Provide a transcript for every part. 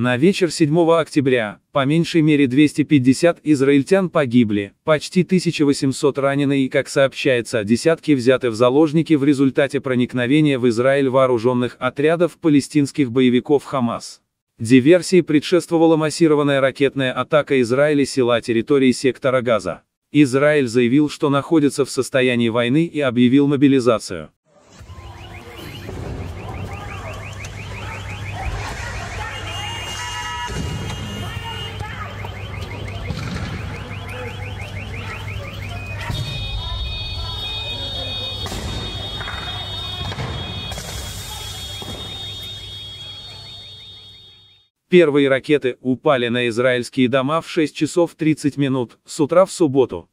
На вечер 7 октября, по меньшей мере 250 израильтян погибли, почти 1800 ранены и, как сообщается, десятки взяты в заложники в результате проникновения в Израиль вооруженных отрядов палестинских боевиков Хамас. Диверсии предшествовала массированная ракетная атака Израиля села территории сектора Газа. Израиль заявил, что находится в состоянии войны и объявил мобилизацию. Первые ракеты упали на израильские дома в 6 часов 30 минут с утра в субботу.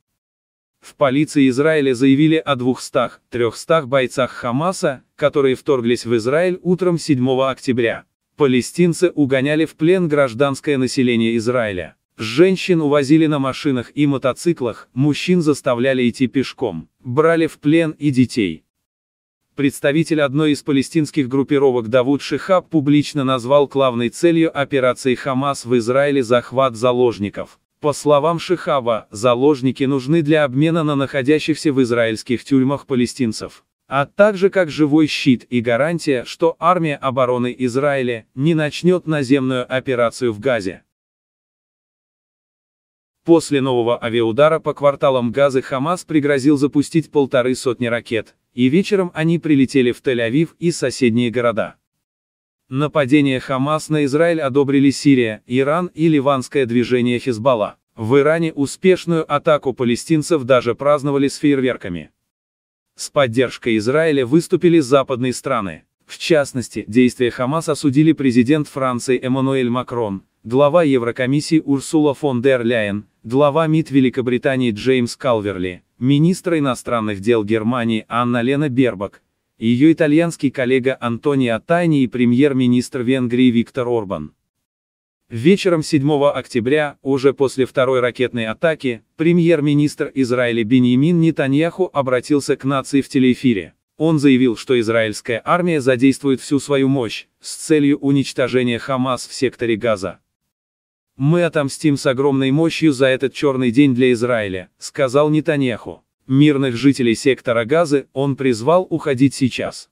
В полиции Израиля заявили о 200-300 бойцах Хамаса, которые вторглись в Израиль утром 7 октября. Палестинцы угоняли в плен гражданское население Израиля. Женщин увозили на машинах и мотоциклах, мужчин заставляли идти пешком, брали в плен и детей. Представитель одной из палестинских группировок Давуд Шихаб публично назвал главной целью операции Хамас в Израиле захват заложников. По словам Шихаба, заложники нужны для обмена на находящихся в израильских тюрьмах палестинцев, а также как живой щит и гарантия, что армия обороны Израиля не начнет наземную операцию в Газе. После нового авиаудара по кварталам Газы Хамас пригрозил запустить полторы сотни ракет, и вечером они прилетели в Тель-Авив и соседние города. Нападение Хамас на Израиль одобрили Сирия, Иран и ливанское движение Хизбалла. В Иране успешную атаку палестинцев даже праздновали с фейерверками. С поддержкой Израиля выступили западные страны. В частности, действия Хамас осудили президент Франции Эммануэль Макрон, глава Еврокомиссии Урсула фон дер Ляйен, глава МИД Великобритании Джеймс Калверли, министр иностранных дел Германии Анна Лена Бербак, ее итальянский коллега Антонио Тайни и премьер-министр Венгрии Виктор Орбан. Вечером 7 октября, уже после второй ракетной атаки, премьер-министр Израиля Беньямин Нетаньяху обратился к нации в телеэфире. Он заявил, что израильская армия задействует всю свою мощь, с целью уничтожения Хамас в секторе Газа. «Мы отомстим с огромной мощью за этот черный день для Израиля», сказал Нетаньяху. Мирных жителей сектора Газы он призвал уходить сейчас.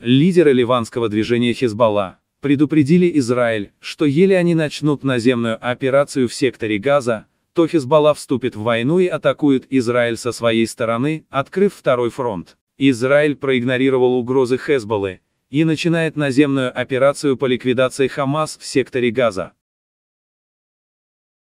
Лидеры ливанского движения Хизбалла предупредили Израиль, что еле они начнут наземную операцию в секторе Газа, то Хизбалла вступит в войну и атакует Израиль со своей стороны, открыв второй фронт. Израиль проигнорировал угрозы Хезболлы и начинает наземную операцию по ликвидации Хамас в секторе Газа.